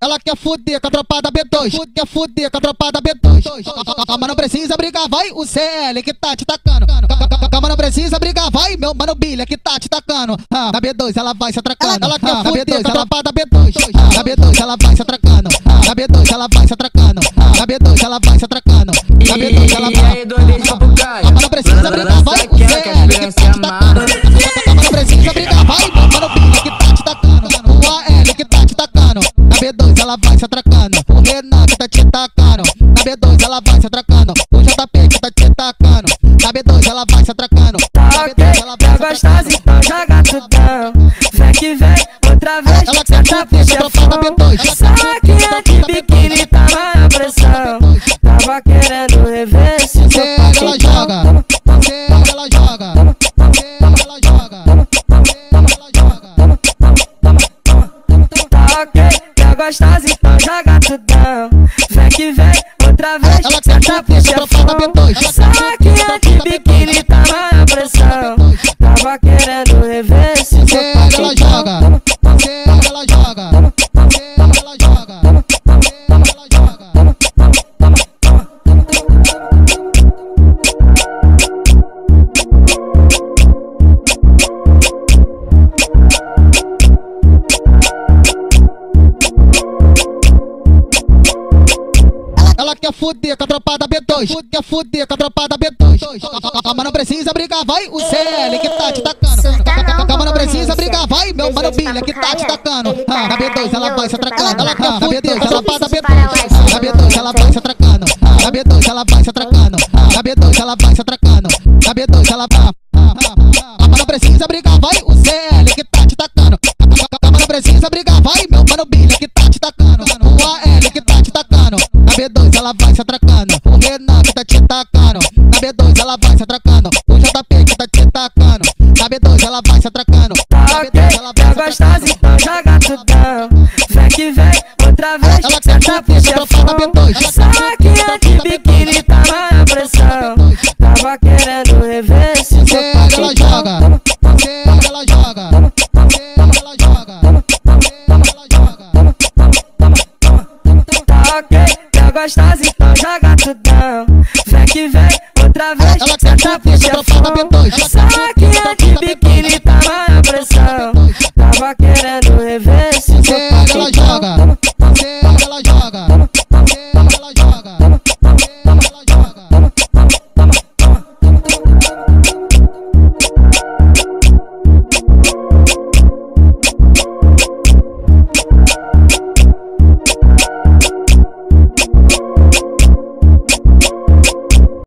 ela quer fuder com a tropa da B2. Quer fuder com a tropa da B2. Calma, não precisa brigar, vai o CL que tá te tacando. Calma, não precisa brigar, vai meu mano Bilha que tá te tacando. Ah, da B2 ela vai se atracando. Ela quer fuder com a tropa da B2. Da B2 ela vai se atracando. Da B2 ela vai se atracando. Da B2 ela vai se atracando. Da B2 ela vai. Calma, não precisa brigar, vai o CL que tá te tacando. Ela vai se atracando. O Renan que tá te tacando. Na B2 ela vai se atracando. O JP que tá te tacando. Na B2 ela vai se atracando. Tá ok, tá gostosa, então joga tudão. Vem que vem, outra vez, Ela cê quer tá fuder com a tropa da puxando. B2. Saquinha de gostosa, então joga tudão. Vem que vem, outra vez, Ela cê quer tá fuder com a tropa da B2. puxando. Saquinha de biquíni, tava na pressão. Tava querendo Ela quer fuder com a tropa da B2. Quer fuder com a tropa da B2. Calma, não precisa brigar, vai o CL que tá te tacando. Calma, não precisa brigar, vai meu mano Bilha que tá te tacando. Ah, Na B2 ela vai se atracando. Ela quer fuder com a tropa da B2. Na B2 ela vai se atracando. Na B2 ela vai se atracando. Na B2 ela vai se atracando. Na B2 ela vai. Calma, não precisa brigar, vai o CL ela vai se atracando. O Renan que tá te tacando. Na B2 ela vai se atracando. O JP que tá te tacando. Na B2 ela vai se atracando. Tá Na ok, B2 ela tá vai se atracando. então joga tudão. Vem que vem, outra vez, Ela quer tá fuder com a tropa da B2. Gostosa, então joga tudão. Vem que vem, outra vez, ela cê tá puxa Saquinha de biquíni, tá maior pressão. Tava querendo rever esse seu Ela joga.